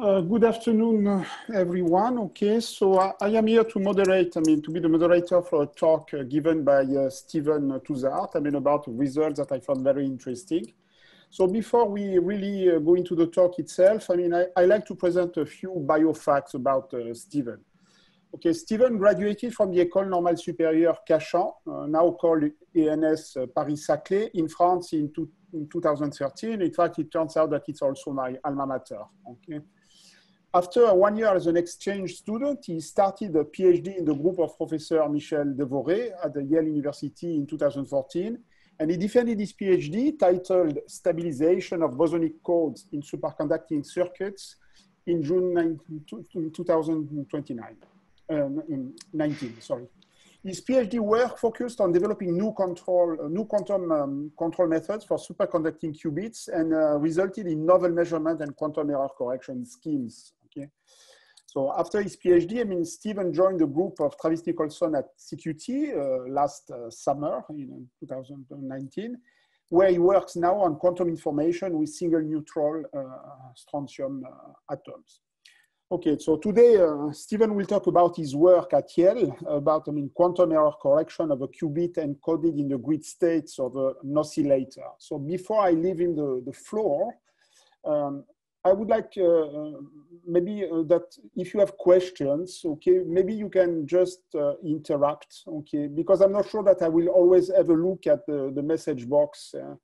Uh, good afternoon, everyone. Okay, so I, I, am here to moderate, I mean, to be the moderator for a talk uh, given by uh, Steven Touzard, I mean, about results that I found very interesting. So before we really uh, go into the talk itself, I mean, I, I like to present a few bio facts about uh, Steven. Okay, Steven graduated from the École Normale Supérieure Cachan, uh, now called ENS Paris-Saclay, in France in, two, in 2013. In fact, it turns out that it's also my alma mater. Okay. After one year as an exchange student, he started a PhD in the group of Professor Michel Devoret at the Yale University in 2014. And he defended his PhD titled Stabilization of Bosonic Codes in Superconducting Circuits in June 19, 2029, uh, 19, sorry. His PhD work focused on developing new control, uh, new quantum um, control methods for superconducting qubits and uh, resulted in novel measurement and quantum error correction schemes Okay. So after his PhD, I mean, Steven joined the group of Travis Nicholson at CQT uh, last uh, summer in 2019, where he works now on quantum information with single neutral uh, strontium uh, atoms. Okay, so today uh, Steven will talk about his work at Yale about I mean, quantum error correction of a qubit encoded in the grid states of an oscillator. So before I leave him the, the floor, um, I would like uh, uh, maybe uh, that if you have questions, okay, maybe you can just uh, interrupt, okay, because I'm not sure that I will always have a look at the, the message box, uh,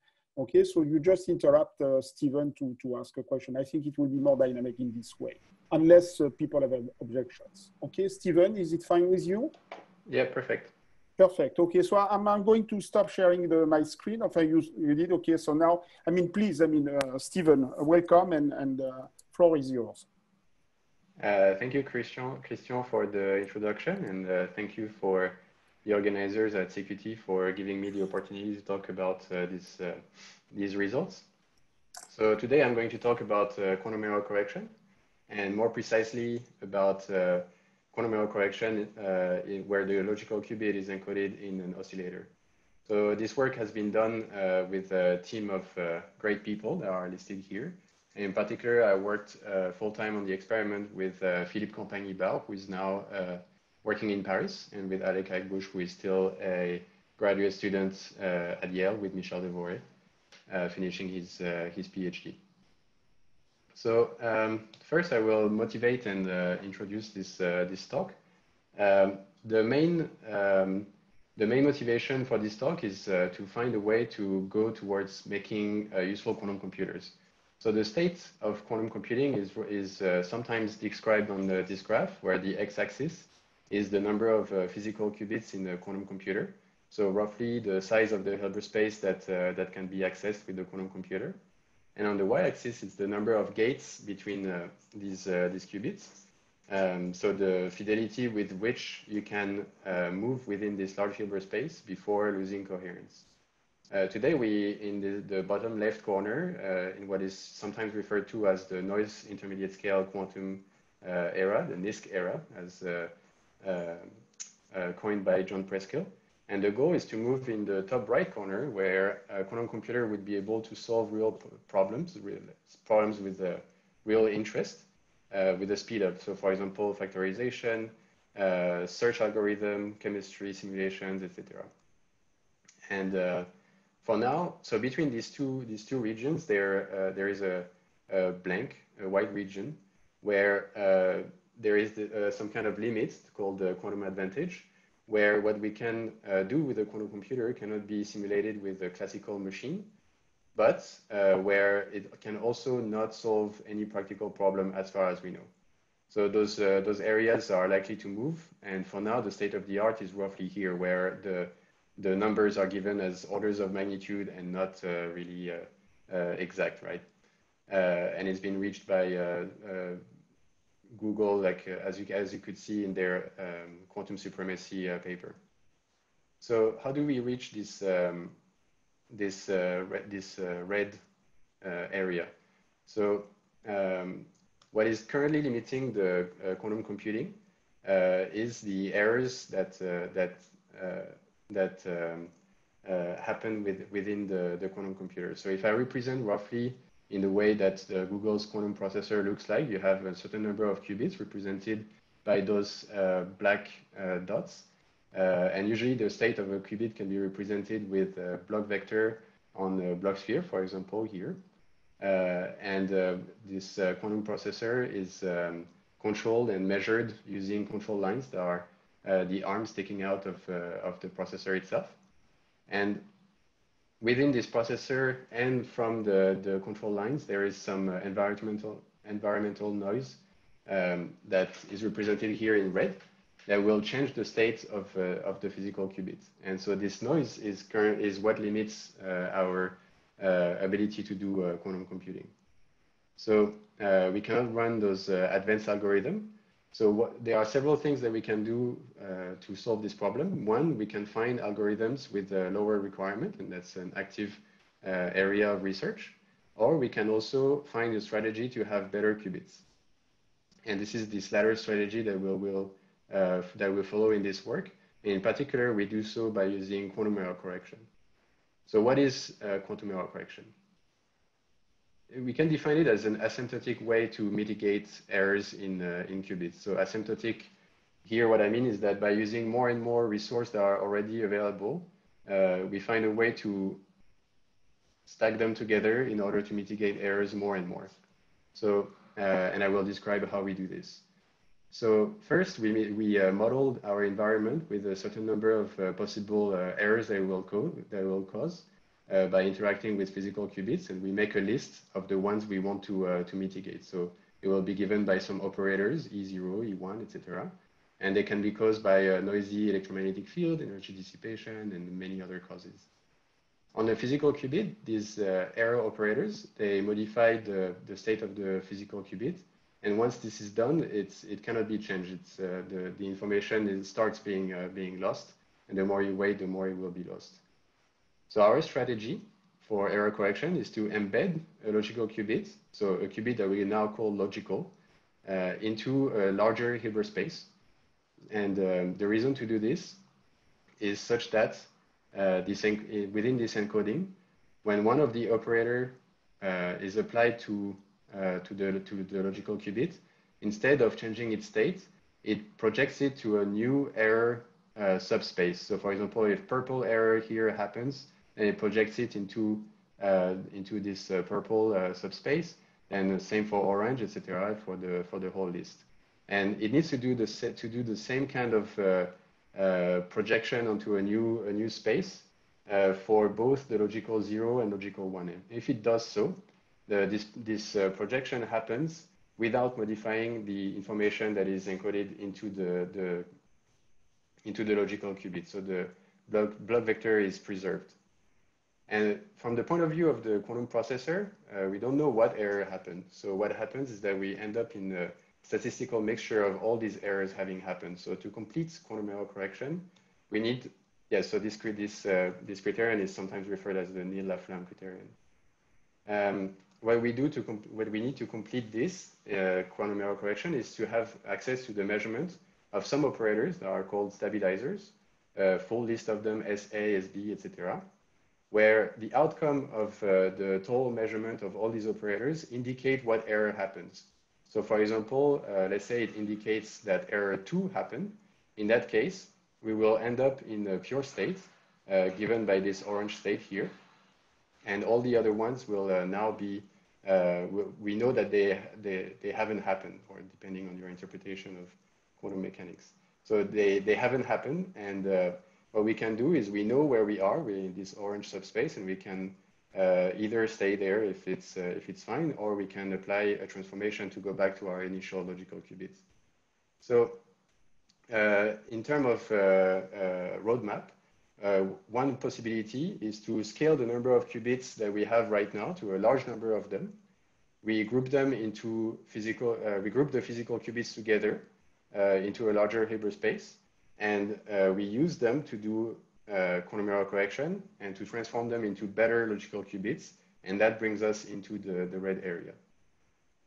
okay, so you just interrupt uh, Steven to, to ask a question. I think it will be more dynamic in this way, unless people have objections. Okay, Steven, is it fine with you? Yeah, perfect. Perfect. Okay, so I'm, I'm going to stop sharing the, my screen. Okay, you, you did. Okay, so now, I mean, please, I mean, uh, Steven, welcome and, and uh, floor is yours. Uh, thank you, Christian, Christian, for the introduction, and uh, thank you for the organizers at CQT for giving me the opportunity to talk about uh, this, uh, these results. So today I'm going to talk about quantum error correction, and more precisely about error correction uh, where the logical qubit is encoded in an oscillator. So this work has been done uh, with a team of uh, great people that are listed here. in particular, I worked uh, full-time on the experiment with uh, Philippe Campagne-Ibarcq, who is now uh, working in Paris, and with Alec Eickbusch, who is still a graduate student at Yale with Michel Devoret, finishing his, his PhD. So um, first I will motivate and uh, introduce this, uh, this talk. Um, the, main, um, the main motivation for this talk is uh, to find a way to go towards making uh, useful quantum computers. So the state of quantum computing is, is uh, sometimes described on the, this graph where the x-axis is the number of uh, physical qubits in the quantum computer. So roughly the size of the Hilbert space that, that can be accessed with the quantum computer. And on the y-axis, it's the number of gates between uh, these, uh, these qubits. Um, so the fidelity with which you can uh, move within this large Hilbert space before losing coherence. Uh, today, we, in the, the, bottom left corner, uh, in what is sometimes referred to as the noise intermediate scale quantum uh, era, the NISQ era, as coined by John Preskill, and the goal is to move in the top right corner where a quantum computer would be able to solve real problems, real problems with uh, real interest uh, with the speed up. So for example, factorization, uh, search algorithm, chemistry simulations, etc. And uh, for now, so between these two, these two regions, there, uh, there is a, a, blank, a white region where uh, there is the, some kind of limit called the quantum advantage where what we can uh, do with a quantum computer cannot be simulated with a classical machine, but uh, where it can also not solve any practical problem as far as we know. So those, uh, those areas are likely to move. And for now, the state of the art is roughly here, where the, the numbers are given as orders of magnitude and not uh, really uh, uh, exact, right? and it's been reached by Google, like uh, as you as you could see in their um, quantum supremacy uh, paper. So how do we reach this um, this uh, this red area? So um, what is currently limiting the quantum computing is the errors that that that um, uh, happen with, within the, the quantum computer. So if I represent roughly in the way that Google's quantum processor looks like. You have a certain number of qubits represented by those uh, black uh, dots. Uh, and usually the state of a qubit can be represented with a Bloch vector on a Bloch sphere, for example, here. and this quantum processor is um, controlled and measured using control lines that are the arms sticking out of, of the processor itself. And within this processor and from the, the control lines, there is some uh, environmental, environmental noise um, that is represented here in red that will change the state of, uh, of the physical qubit. And so this noise is, current, is what limits uh, our uh, ability to do uh, quantum computing. So uh, we cannot run those advanced algorithms so what, there are several things that we can do uh, to solve this problem. One, we can find algorithms with a lower requirement, and that's an active uh, area of research. Or we can also find a strategy to have better qubits. And this is this latter strategy that we'll, we'll uh, that we follow in this work. In particular, we do so by using quantum error correction. So what is uh, quantum error correction? We can define it as an asymptotic way to mitigate errors in, uh, in qubits. So asymptotic, here what I mean is that by using more and more resources that are already available, uh, we find a way to stack them together in order to mitigate errors more and more. So, uh, and I will describe how we do this. So first, we, we uh, modeled our environment with a certain number of uh, possible uh, errors that will, that will cause uh, by interacting with physical qubits, and we make a list of the ones we want to, uh, to mitigate. So it will be given by some operators, E0, E1, etc. And they can be caused by a noisy electromagnetic field, energy dissipation, and many other causes. On a physical qubit, these uh, error operators, they modify the, the state of the physical qubit. And once this is done, it's, it cannot be changed. It's, uh, the, the information is, starts being, uh, being lost. And the more you wait, the more it will be lost. So our strategy for error correction is to embed a logical qubit, so a qubit that we now call logical, uh, into a larger Hilbert space. And um, the reason to do this is such that uh, this within this encoding, when one of the operator uh, is applied to, uh, to, the, to the logical qubit, instead of changing its state, it projects it to a new error uh, subspace. So for example, if purple error here happens, and it projects it into uh, into this uh, purple uh, subspace, and the same for orange, etc. for the for the whole list. And it needs to do the to do the same kind of projection onto a new a new space uh, for both the logical 0 and logical 1. If it does so, the, this, this uh, projection happens without modifying the information that is encoded into the, the, into the logical qubit. So the Bloch, Bloch vector is preserved. And from the point of view of the quantum processor, uh, we don't know what error happened. So what happens is that we end up in a statistical mixture of all these errors having happened. So to complete quantum error correction, we need, yeah, so this, this, uh, this criterion is sometimes referred as the Knill-Laflamme criterion. Um, what we do to, what we need to complete this uh, quantum error correction is to have access to the measurement of some operators that are called stabilizers, a full list of them, SA, SB, etc where the outcome of uh, the total measurement of all these operators indicate what error happens. So for example, uh, let's say it indicates that error two happened. In that case, we will end up in a pure state uh, given by this orange state here. And all the other ones will uh, now be, uh, we know that they, they, they haven't happened, or depending on your interpretation of quantum mechanics. So they, they haven't happened, and uh, what we can do is we know where we are, we're in this orange subspace, and we can uh, either stay there if it's, uh, if it's fine, or we can apply a transformation to go back to our initial logical qubits. So uh, in terms of uh, uh, roadmap, uh, one possibility is to scale the number of qubits that we have right now to a large number of them. We group them into physical, we group the physical qubits together into a larger Hilbert space. And uh, we use them to do uh, quantum error correction and to transform them into better logical qubits. And that brings us into the, the red area.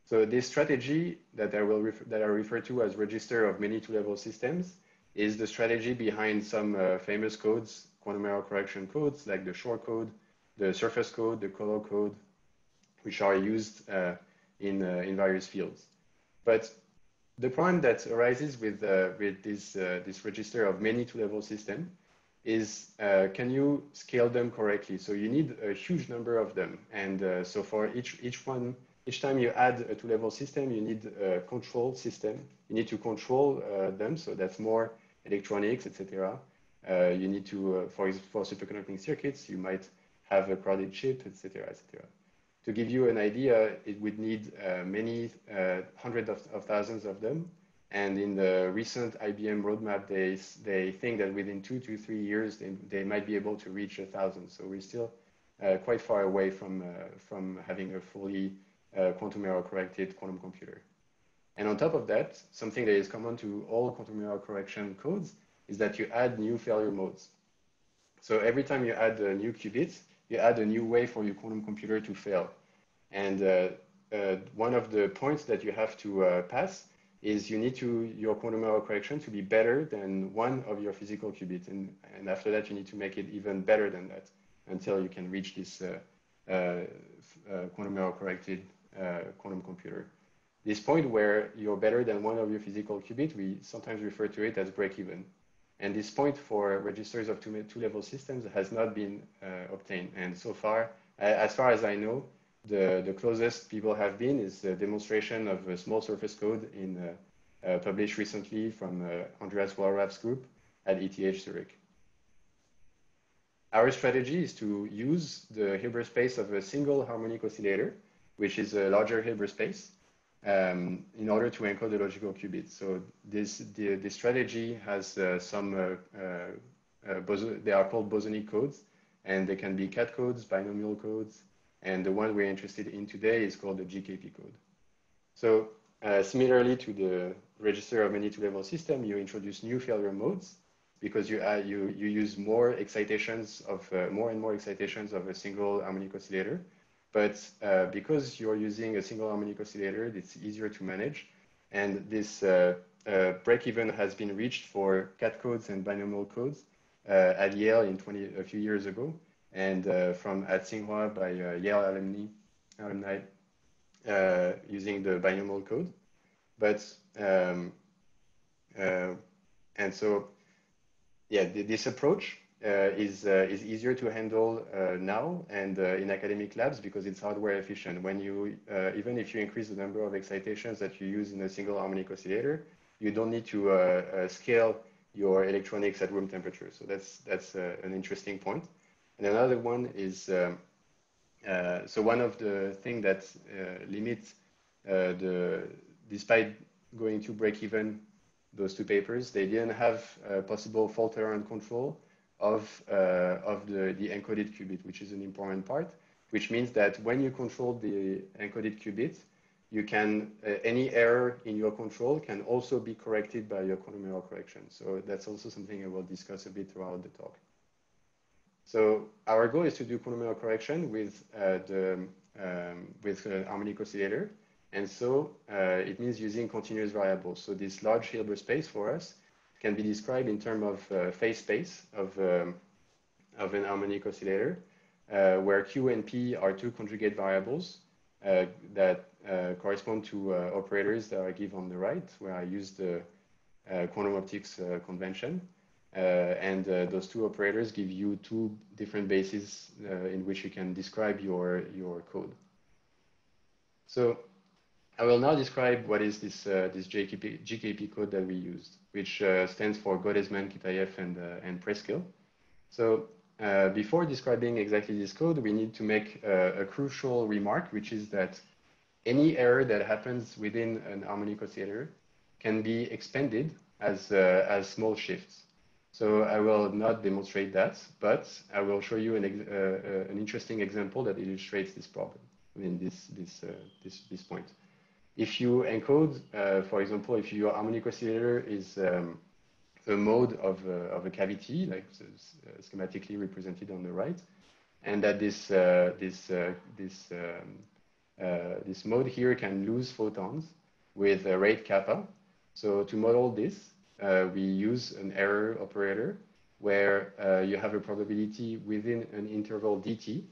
So this strategy that I will that I refer to as register of many two-level systems is the strategy behind some uh, famous codes, quantum error correction codes like the Shor code, the surface code, the color code, which are used in, in various fields. But the problem that arises with, with this, this register of many two-level system is uh, can you scale them correctly? So you need a huge number of them. And uh, so for each, each one, each time you add a two-level system, you need a control system. You need to control uh, them. So that's more electronics, etc. Uh, you need to, uh, for, for superconducting circuits, you might have a crowded chip, etc., etc. To give you an idea, it would need uh, many hundreds of, of thousands of them and in the recent IBM roadmap, they, they think that within two to three years, they, they might be able to reach a thousand. So we're still uh, quite far away from, uh, from having a fully uh, quantum error corrected quantum computer. And on top of that, something that is common to all quantum error correction codes is that you add new failure modes. So every time you add a new qubit, you add a new way for your quantum computer to fail. And uh, uh, one of the points that you have to uh, pass is you need to your quantum error correction to be better than one of your physical qubits. And, and after that, you need to make it even better than that until you can reach this uh, uh, uh, quantum error corrected quantum computer. This point where you're better than one of your physical qubits, we sometimes refer to it as break even. And this point for registers of two, two level systems has not been uh, obtained. And so far, as far as I know, the, the closest people have been is a demonstration of a small surface code in, uh, uh, published recently from uh, Andreas Wallraff's group at ETH Zurich. Our strategy is to use the Hilbert space of a single harmonic oscillator, which is a larger Hilbert space, um, in order to encode the logical qubit. So this, the, the strategy has uh, some, uh, uh, they are called bosonic codes, and they can be cat codes, binomial codes, and the one we're interested in today is called the GKP code. So uh, similarly to the register of many two-level system, you introduce new failure modes because you, add, you, you use more excitations of, uh, more and more excitations of a single harmonic oscillator. But uh, because you're using a single harmonic oscillator, it's easier to manage. And this uh, uh, break-even has been reached for cat codes and binomial codes uh, at Yale in 20, a few years ago and uh, from at Tsinghua by uh, Yale alumni, alumni using the binomial code. But, um, and so, yeah, this approach is, uh, is easier to handle uh, now and in academic labs because it's hardware efficient. When you, even if you increase the number of excitations that you use in a single harmonic oscillator, you don't need to scale your electronics at room temperature. So that's, that's an interesting point. And another one is, um, uh, so one of the things that uh, limits uh, the, despite going to break even those two papers, they didn't have possible fault tolerant control of, of the, the encoded qubit, which is an important part, which means that when you control the encoded qubit, you can, uh, any error in your control can also be corrected by your quantum error correction. So that's also something I will discuss a bit throughout the talk. So our goal is to do quantum error correction with uh, the um, with an harmonic oscillator. And so uh, it means using continuous variables. So this large Hilbert space for us can be described in terms of uh, phase space of, um, of an harmonic oscillator, uh, where Q and P are two conjugate variables uh, that uh, correspond to operators that I give on the right, where I use the quantum optics convention. Uh, and uh, those two operators give you two different bases uh, in which you can describe your, your code. So I will now describe what is this, this GKP, GKP code that we used, which stands for Gottesman, Kitaev, and, and Preskill. So uh, before describing exactly this code, we need to make a, crucial remark, which is that any error that happens within an harmonic oscillator can be expanded as, uh, as small shifts. So I will not demonstrate that, but I will show you an, uh, uh, an interesting example that illustrates this problem, I mean, this, this, uh, this, this point. If you encode, uh, for example, if your harmonic oscillator is um, a mode of, uh, of a cavity, like uh, schematically represented on the right, and that this, this, this, um, this mode here can lose photons with a rate kappa. So to model this, uh, we use an error operator where uh, you have a probability within an interval dt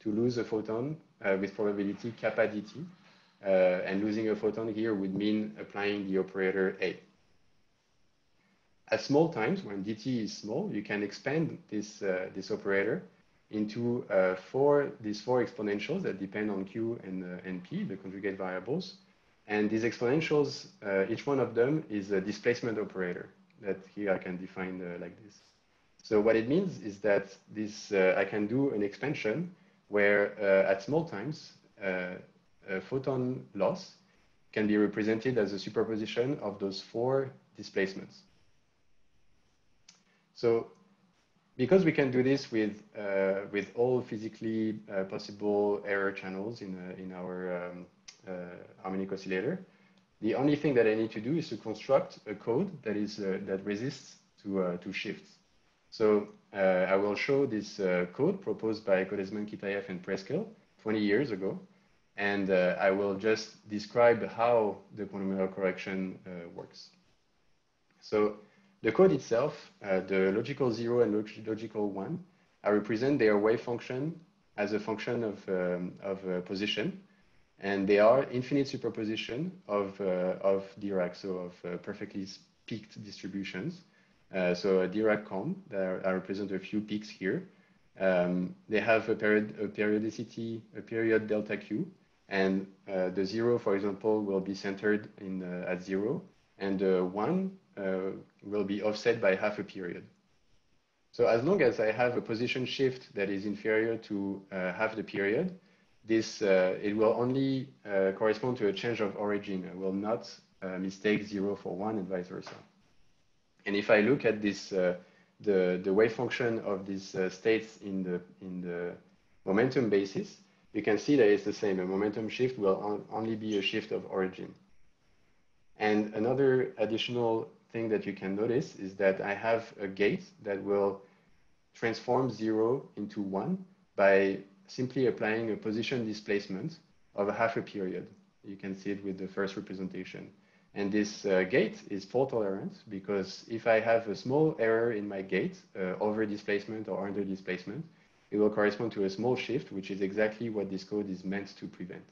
to lose a photon with probability kappa dt. And losing a photon here would mean applying the operator A. At small times, when dt is small, you can expand this, uh, this operator into uh, four, these four exponentials that depend on q and, uh, and p, the conjugate variables. And these exponentials, uh, each one of them is a displacement operator that here I can define uh, like this. So what it means is that this, uh, I can do an expansion where at small times, photon loss can be represented as a superposition of those four displacements. So because we can do this with, uh, with all physically uh, possible error channels in, uh, in our um, uh, harmonic oscillator, the only thing that I need to do is to construct a code that, is, uh, that resists to, uh, to shifts. So I will show this code proposed by Gottesman, Kitaev, and Preskill 20 years ago. And I will just describe how the polynomial correction works. So the code itself, uh, the logical zero and log logical one, I represent their wave function as a function of, um, of uh, position. And they are infinite superposition of, uh, of Dirac, so of uh, perfectly peaked distributions. Uh, so a Dirac comb, that I represent a few peaks here. Um, they have a, period, a, periodicity, a period delta Q, and uh, the zero, for example, will be centered in, at zero, and the one uh, will be offset by half a period. So as long as I have a position shift that is inferior to uh, half the period, this uh, it will only correspond to a change of origin. I will not mistake zero for one and vice versa. And if I look at this, uh, the, the wave function of these uh, states in the, in the momentum basis, you can see that it's the same. A momentum shift will on, only be a shift of origin. And another additional thing that you can notice is that I have a gate that will transform zero into one by simply applying a position displacement of a half a period. You can see it with the first representation. And this uh, gate is fault tolerant because if I have a small error in my gate, uh, over displacement or under displacement, it will correspond to a small shift, which is exactly what this code is meant to prevent.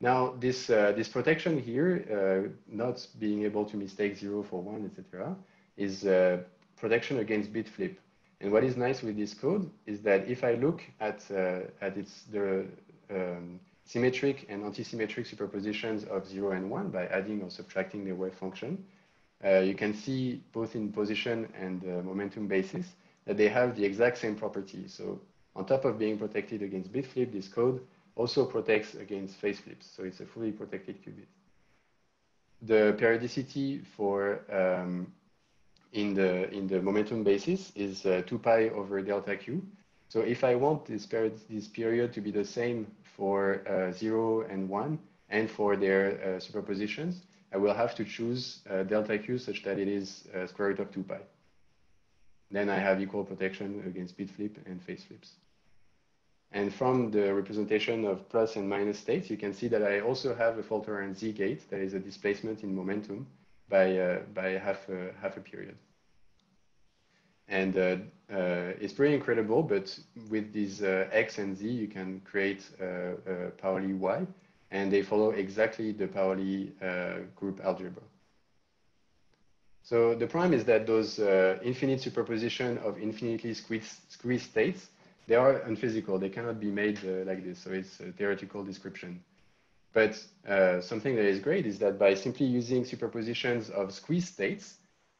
Now, this, uh, this protection here, uh, not being able to mistake zero for one, etc., is uh, protection against bit flip. And what is nice with this code is that if I look at, uh, at its, the um, symmetric and antisymmetric superpositions of zero and one by adding or subtracting the wave function, uh, you can see both in position and uh, momentum basis that they have the exact same properties. So on top of being protected against bit flip, this code also protects against phase flips. So it's a fully protected qubit. The periodicity for um, in the in the momentum basis is uh, 2 pi over delta q. So if I want this period this period to be the same for uh, 0 and 1 and for their uh, superpositions, I will have to choose uh, delta q such that it is uh, square root of 2 pi. Then I have equal protection against bit flip and phase flips. And from the representation of plus and minus states, you can see that I also have a fault tolerant Z gate that is a displacement in momentum by, uh, by half, a, half a period. And uh, uh, it's pretty incredible, but with these uh, X and Z, you can create uh, Pauli Y, and they follow exactly the Pauli uh, group algebra. So the problem is that those uh, infinite superposition of infinitely squeezed, squeezed states they are unphysical. They cannot be made uh, like this. So it's a theoretical description. But uh, something that is great is that by simply using superpositions of squeezed states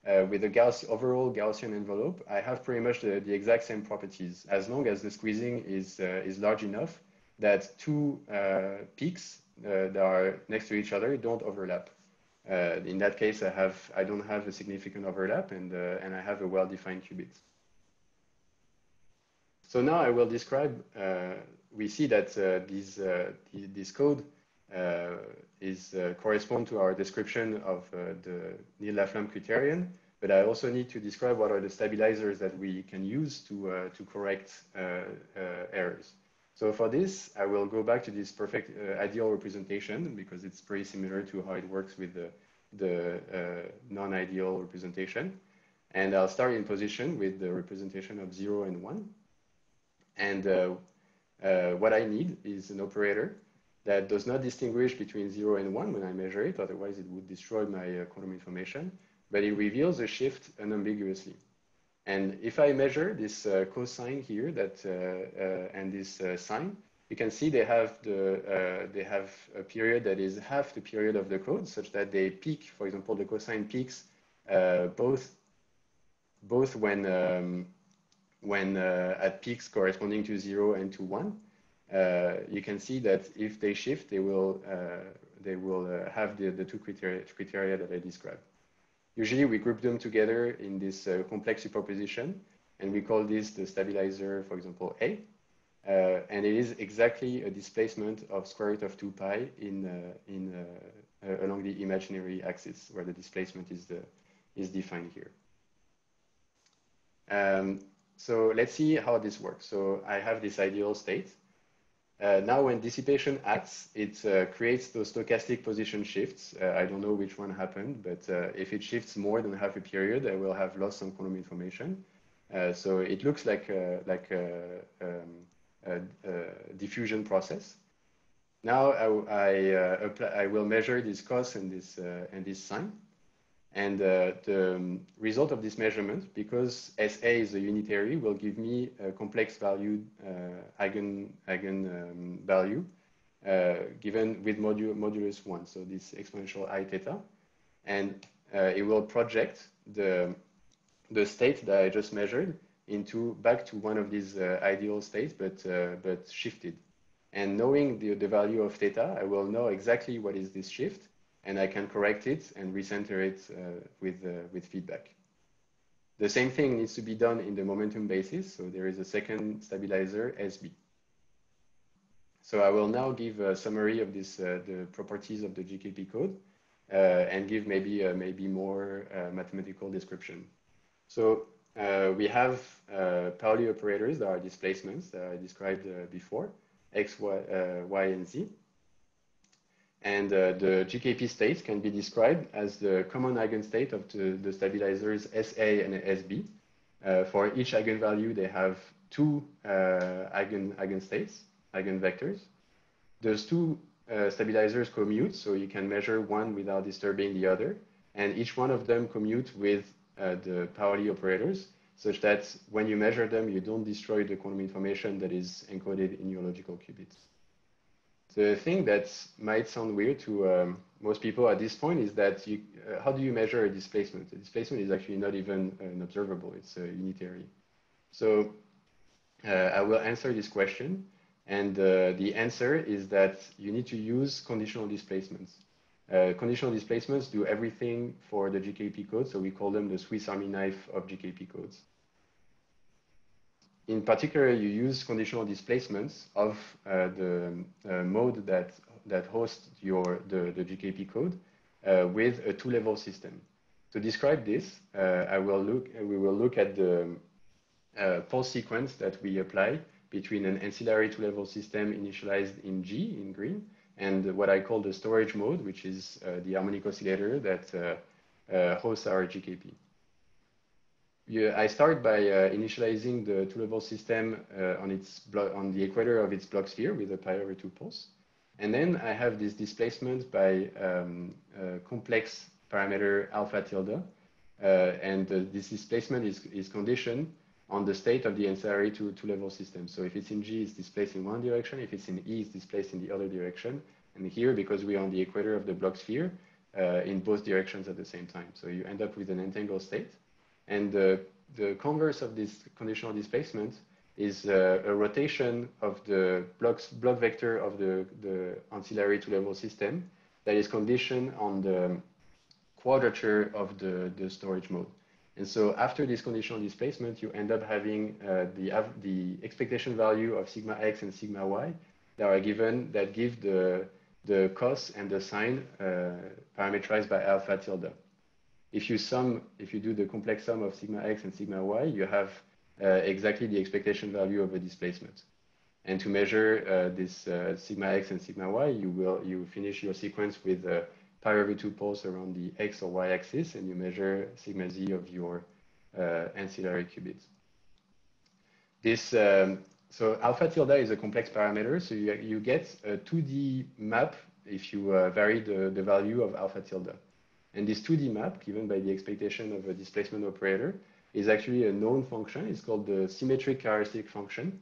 uh, with a Gauss, overall Gaussian envelope, I have pretty much the, the exact same properties as long as the squeezing is, uh, is large enough that two uh, peaks that are next to each other don't overlap. Uh, in that case, I, have, I don't have a significant overlap and, uh, and I have a well-defined qubit. So now I will describe, uh, we see that uh, these, uh, the, this code uh, is correspond to our description of the Knill-Laflamme criterion, but I also need to describe what are the stabilizers that we can use to, to correct errors. So for this, I will go back to this perfect uh, ideal representation because it's pretty similar to how it works with the, the uh, non-ideal representation. And I'll start in position with the representation of zero and one. And uh, uh, what I need is an operator that does not distinguish between zero and one when I measure it, otherwise it would destroy my uh, quantum information, but it reveals a shift unambiguously. And if I measure this uh, cosine here that, uh, uh, and this sine, you can see they have the they have a period that is half the period of the code, such that they peak. For example, the cosine peaks both both when um, when uh, at peaks corresponding to zero and to one, uh, you can see that if they shift, they will uh, they will have the, the two criteria, criteria that I described. Usually we group them together in this complex superposition, and we call this the stabilizer, for example, A. Uh, and it is exactly a displacement of square root of 2 pi in, uh, in, uh, along the imaginary axis, where the displacement is, the, is defined here. Um, so let's see how this works. So I have this ideal state. Uh, now when dissipation acts, it uh, creates those stochastic position shifts. Uh, I don't know which one happened, but uh, if it shifts more than half a period, I will have lost some quantum information. Uh, so it looks like, like a, um, a, a diffusion process. Now I, I, uh, I will measure this cos and this, and this sine. And uh, the um, result of this measurement, because SA is a unitary, will give me a complex valued uh, eigen, eigen um, value uh, given with modu modulus 1, so this exponential i theta. And uh, it will project the, the state that I just measured into back to one of these uh, ideal states, but, uh, but shifted. And knowing the, the value of theta, I will know exactly what is this shift and I can correct it and recenter it uh, with, uh, with feedback. The same thing needs to be done in the momentum basis. So there is a second stabilizer, SB. So I will now give a summary of this, uh, the properties of the GKP code uh, and give maybe, uh, maybe more uh, mathematical description. So we have Pauli operators that are displacements that I described before, X, Y, y, and Z. And uh, the GKP states can be described as the common eigenstate of the, the stabilizers SA and SB. Uh, for each eigenvalue, they have two uh, eigen, eigenstates, eigenvectors. Those two uh, stabilizers commute, so you can measure one without disturbing the other. And each one of them commute with uh, the Pauli operators, such that when you measure them, you don't destroy the quantum information that is encoded in your logical qubits. The thing that might sound weird to um, most people at this point is that you, uh, how do you measure a displacement? A displacement is actually not even an observable, it's a unitary. So uh, I will answer this question. And uh, the answer is that you need to use conditional displacements. Uh, conditional displacements do everything for the GKP code, so we call them the Swiss Army knife of GKP codes in particular, you use conditional displacements of uh, the uh, mode that, that hosts your, the, the GKP code uh, with a two-level system. To describe this, uh, I will look, we will look at the uh, pulse sequence that we apply between an ancillary two-level system initialized in G, in green, and what I call the storage mode, which is uh, the harmonic oscillator that hosts our GKP I start by uh, initializing the two-level system uh, on, its on the equator of its Bloch sphere with a pi over 2 pulse. And then I have this displacement by um, complex parameter alpha tilde. Uh, and uh, this displacement is, is conditioned on the state of the ancillary two, two-level system. So if it's in G, it's displaced in one direction. If it's in E, it's displaced in the other direction. And here, because we are on the equator of the Bloch sphere, uh, in both directions at the same time. So you end up with an entangled state. And the, the converse of this conditional displacement is uh, a rotation of the Bloch, Bloch vector of the, the ancillary two-level system that is conditioned on the quadrature of the, the storage mode. And so after this conditional displacement, you end up having uh, the, the expectation value of sigma x and sigma y that are given that give the, the cos and the sine uh, parameterized by alpha tilde if you sum, if you do the complex sum of sigma x and sigma y, you have uh, exactly the expectation value of a displacement. And to measure uh, this uh, sigma x and sigma y, you will you finish your sequence with a pi over 2 pulse around the x or y axis, and you measure sigma z of your uh, ancillary qubits. This um, so alpha tilde is a complex parameter. So you, you get a 2D map if you uh, vary the, the value of alpha tilde. And this 2D map, given by the expectation of a displacement operator, is actually a known function. It's called the symmetric characteristic function.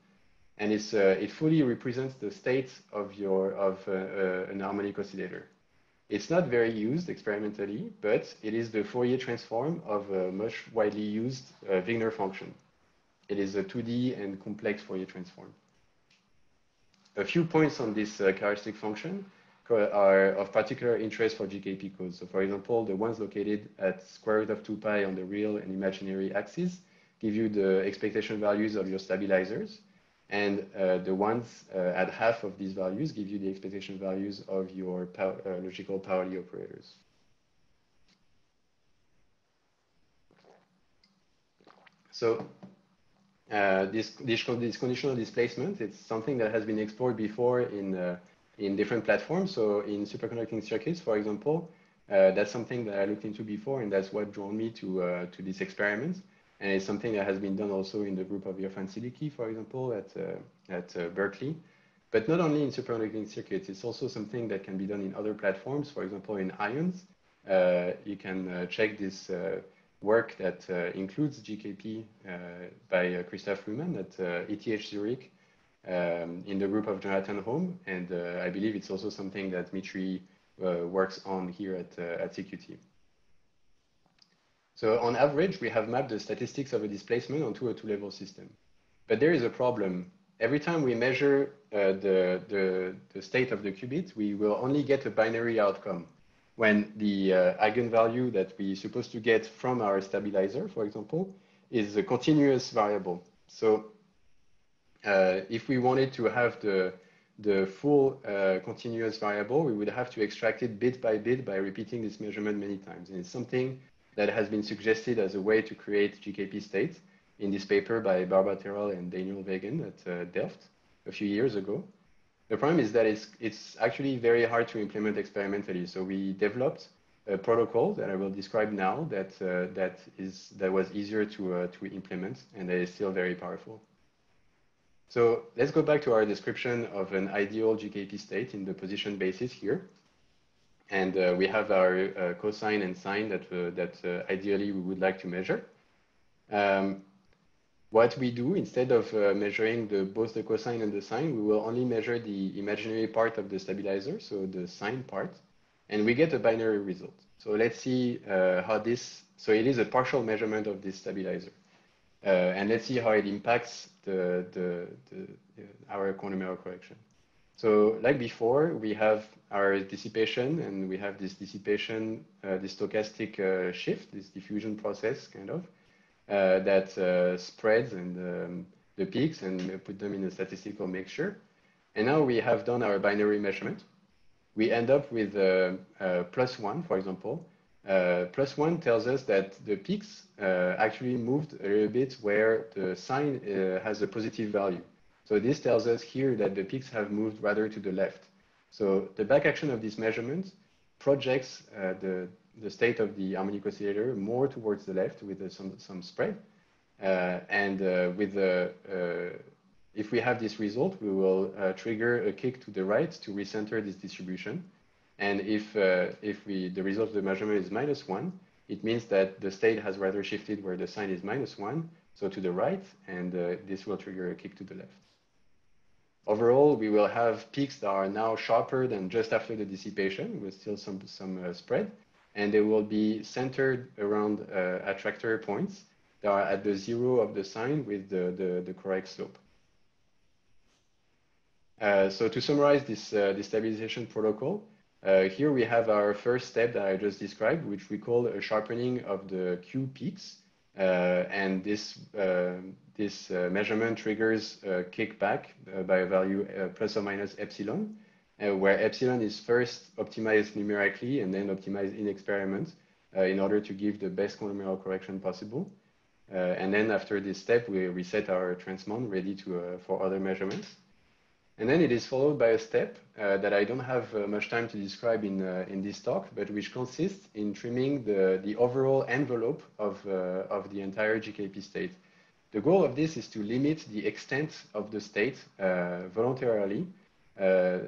And it's, uh, it fully represents the state of, your, of uh, uh an harmonic oscillator. It's not very used experimentally, but it is the Fourier transform of a much widely used uh, Wigner function. It is a 2D and complex Fourier transform. A few points on this uh, characteristic function are of particular interest for GKP codes. So for example, the ones located at square root of 2 pi on the real and imaginary axes give you the expectation values of your stabilizers. And uh, the ones uh, at half of these values give you the expectation values of your pow uh, logical Pauli operators. So uh, this, this, this, conditional displacement, it's something that has been explored before in, uh, in different platforms. So in superconducting circuits, for example, uh, that's something that I looked into before, and that's what drew me to, to this experiment. And it's something that has been done also in the group of Irfan Siddiqi, for example, at, uh, at uh, Berkeley. But not only in superconducting circuits, it's also something that can be done in other platforms, for example, in ions. Uh, you can check this work that includes GKP by Christa Flühmann at ETH Zurich um, in the group of Jonathan Home. And I believe it's also something that Mitri works on here at, at CQT. So on average, we have mapped the statistics of a displacement onto a two-level system. But there is a problem. Every time we measure uh, the, the, the, state of the qubit, we will only get a binary outcome when the uh, eigenvalue that we're supposed to get from our stabilizer, for example, is a continuous variable. So uh, if we wanted to have the, the full uh, continuous variable, we would have to extract it bit by bit by repeating this measurement many times. And it's something that has been suggested as a way to create GKP states in this paper by Barbara Terhal and Daniel Weigand at uh, Delft a few years ago. The problem is that it's, it's actually very hard to implement experimentally. So we developed a protocol that I will describe now that, uh, that, is, that was easier to, uh, to implement and that is still very powerful. So let's go back to our description of an ideal GKP state in the position basis here. And uh, we have our uh, cosine and sine that, uh, that ideally we would like to measure. Um, what we do, instead of measuring the, both the cosine and the sine, we will only measure the imaginary part of the stabilizer, so the sine part, and we get a binary result. So let's see uh, how this, so it is a partial measurement of this stabilizer. Uh, and let's see how it impacts the, the, the, our error correction. So like before, we have our dissipation and we have this dissipation, uh, this stochastic uh, shift, this diffusion process kind of, uh, that uh, spreads and um, the peaks and put them in a statistical mixture. And now we have done our binary measurement. We end up with uh, uh, plus one, for example. Plus one tells us that the peaks actually moved a little bit where the sine has a positive value. So this tells us here that the peaks have moved rather to the left. So the back action of this measurement projects uh, the, the state of the harmonic oscillator more towards the left with uh, some, some spread. Uh, and uh, with the, uh, if we have this result, we will uh, trigger a kick to the right to recenter this distribution. And if, if we, the result of the measurement is minus one, it means that the state has rather shifted where the sine is minus one, so to the right, and this will trigger a kick to the left. Overall, we will have peaks that are now sharper than just after the dissipation with still some, some uh, spread. And they will be centered around uh, attractor points that are at the zero of the sine with the, the, the correct slope. Uh, so to summarize this, uh, this stabilization protocol, uh, here we have our first step that I just described, which we call a sharpening of the Q peaks. Uh, and this this uh, measurement triggers a kickback uh, by a value uh, plus or minus epsilon, where epsilon is first optimized numerically and then optimized in experiment in order to give the best error correction possible. and then after this step, we reset our transmon ready to, for other measurements. And then it is followed by a step uh, that I don't have uh, much time to describe in, uh, in this talk, but which consists in trimming the, the overall envelope of, of the entire GKP state. the goal of this is to limit the extent of the state uh, voluntarily uh, uh,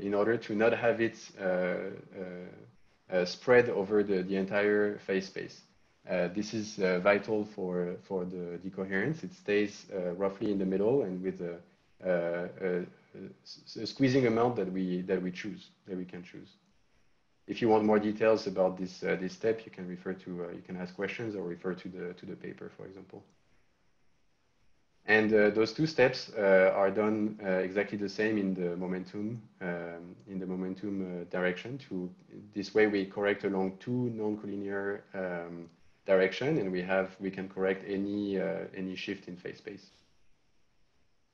in order to not have it spread over the, the entire phase space. this is vital for, for the decoherence. It stays roughly in the middle and with a squeezing amount that we, that we choose, that we can choose if you want more details about this uh, this step, you can refer to uh, you can ask questions or refer to the to the paper, for example. And uh, those two steps uh, are done uh, exactly the same in the momentum um, in the momentum uh, direction. To this way, we correct along two non-collinear um, direction, and we have we can correct any any shift in phase space.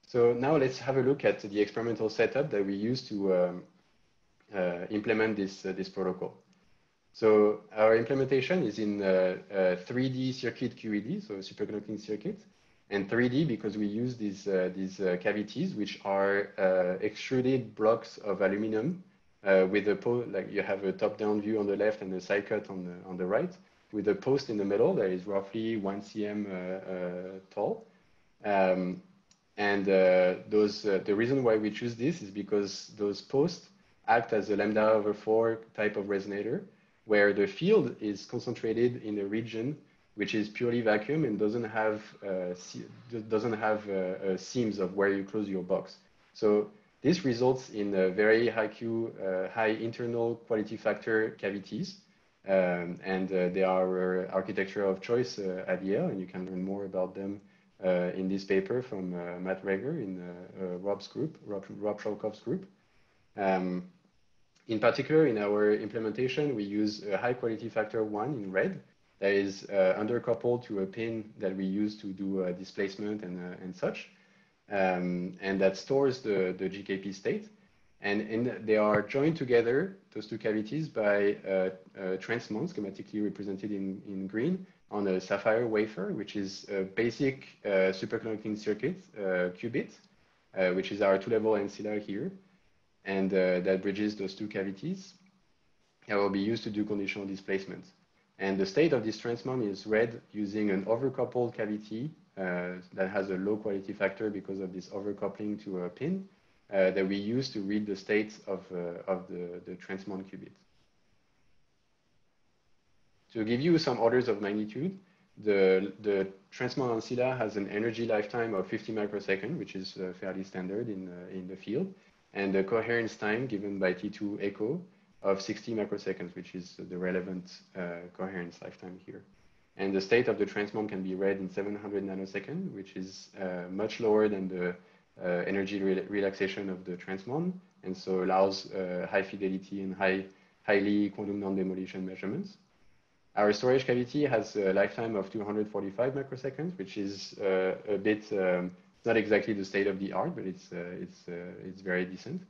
So now let's have a look at the experimental setup that we use to um, uh, implement this, uh, this protocol. So our implementation is in 3D uh, circuit QED, so superconducting circuit, and 3D because we use these, these cavities, which are extruded blocks of aluminum with a post, like you have a top-down view on the left and a side cut on the, on the right, with a post in the middle that is roughly one cm uh, uh, tall. Um, and uh, those, the reason why we choose this is because those posts act as a lambda over four type of resonator, where the field is concentrated in a region which is purely vacuum and doesn't have uh, doesn't have uh, uh, seams of where you close your box. So this results in very high Q, uh, high internal quality factor cavities. Um, and uh, they are architecture of choice uh, at Yale, and you can learn more about them in this paper from Matt Reagor in Rob's group, Rob, Rob group. Um, in particular, in our implementation, we use a high quality factor one in red that is uh, undercoupled to a pin that we use to do uh, displacement and, uh, and such. Um, and that stores the, the GKP state. And they are joined together, those two cavities, by a, a transmon, schematically represented in, in green, on a sapphire wafer, which is a basic uh, superconducting circuit uh, qubit, uh, which is our two-level ancilla here and uh, that bridges those two cavities. That will be used to do conditional displacement. And the state of this transmon is read using an overcoupled cavity uh, that has a low quality factor because of this overcoupling to a pin uh, that we use to read the state of, of the, the transmon qubit. To give you some orders of magnitude, the, the transmon ancilla has an energy lifetime of 50 microseconds, which is uh, fairly standard in, uh, in the field and the coherence time given by T2 echo of 60 microseconds, which is the relevant uh, coherence lifetime here. And the state of the transmon can be read in 700 nanoseconds, which is uh, much lower than the uh, energy re relaxation of the transmon, and so allows uh, high fidelity and high, highly quantum non-demolition measurements. Our storage cavity has a lifetime of 245 microseconds, which is uh, a bit um, not exactly the state of the art, but it's uh, it's uh, it's very decent.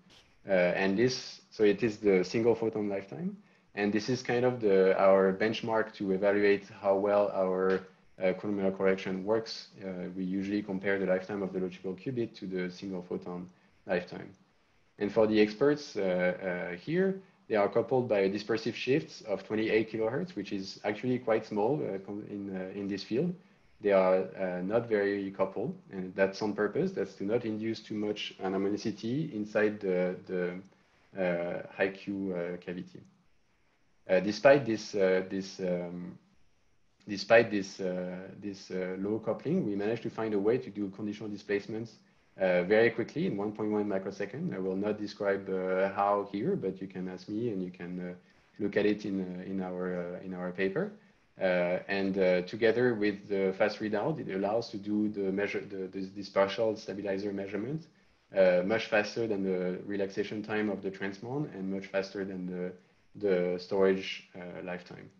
And this, so it is the single photon lifetime, and this is kind of the our benchmark to evaluate how well our uh, quantum correction works. Uh, we usually compare the lifetime of the logical qubit to the single photon lifetime. And for the experts uh, here, they are coupled by a dispersive shifts of 28 kilohertz, which is actually quite small in, in this field they are uh, not very coupled, and that's on purpose. That's to not induce too much anharmonicity inside the, the uh, high Q uh, cavity. Uh, despite this, uh, this um, despite this, uh, this low coupling, we managed to find a way to do conditional displacements very quickly in 1.1 microsecond. I will not describe how here, but you can ask me and you can look at it in, in, our, in our paper. Uh, and uh, together with the fast readout, it allows to do the measure, the, this, this partial stabilizer measurement uh, much faster than the relaxation time of the transmon and much faster than the, the storage lifetime.